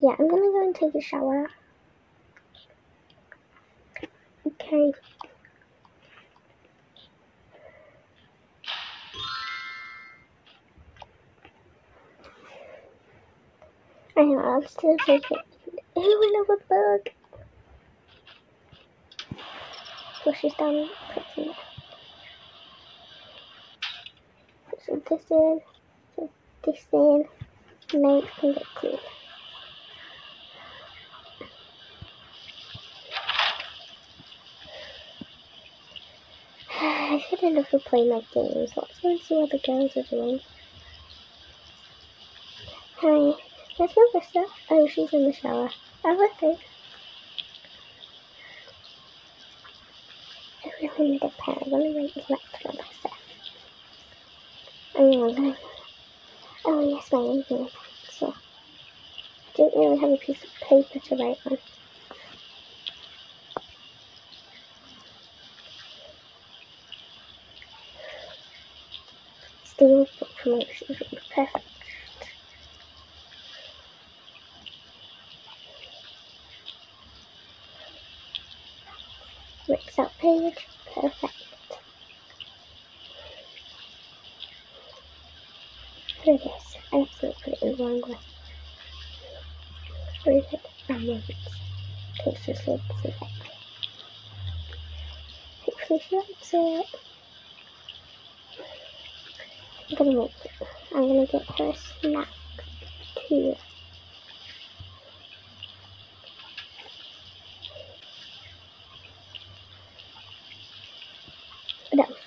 Yeah, I'm gonna go and take a shower. Okay. I know, I'll still take it. Another bug. Flushes down, puts Put some this in, some this in, and now it can get clean. Should have never played my games. Let's go and see what the girls are doing. Hi, there's Melissa. Oh, she's in the shower. Oh, okay. I really need a pair. Let me wait until after Melissa. Oh, yeah, oh yes, my evening. So, I don't really have a piece of paper to write on. Steel promotions would be perfect. Rick's out page, perfect. Here it is. I actually put it in the wrong way. Read it and move it. So let's see that. Hopefully she likes it. I'm gonna make it. I'm gonna get her a snack too. Else?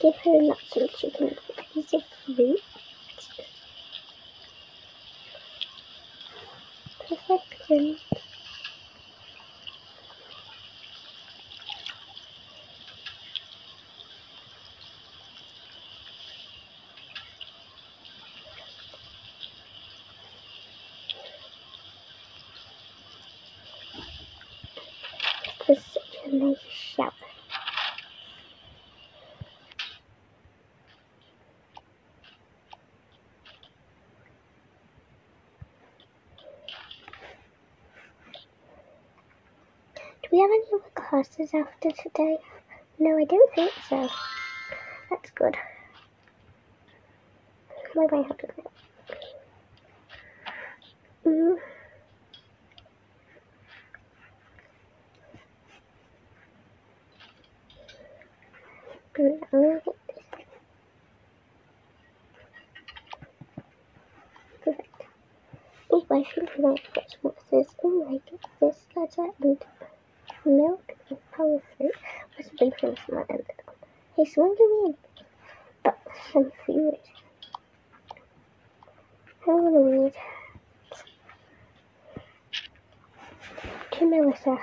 Give her nuts so she can of fruit. Perfection. We have any other classes after today? No, I don't think so. That's good. Am I happy with it? Mm. Good. Perfect. Oh, I think I might get of this. Oh, I get this letter and milk and power fruit. Must have been from someone else. Hey, someone give me but some food. I'm gonna read to Melissa.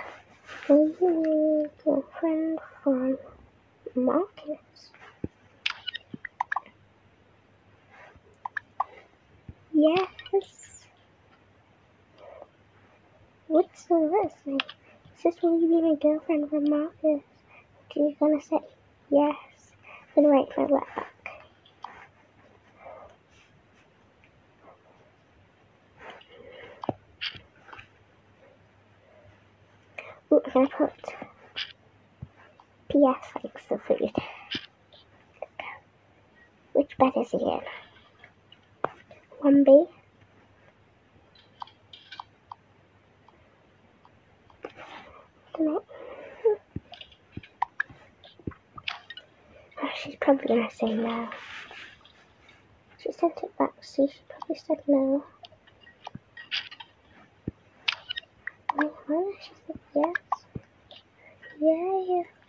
Will you need your friend from Marcus? Yes. What's the rest say? Says, will you be my girlfriend from Marcus? She's gonna say yes. Then write my letter back. Ooh, I'm gonna put P.S. likes the food. Which bed is he in? 1B? She's probably gonna say no. She sent it back, so she probably said no. Wait? She said yes. Yeah, yeah.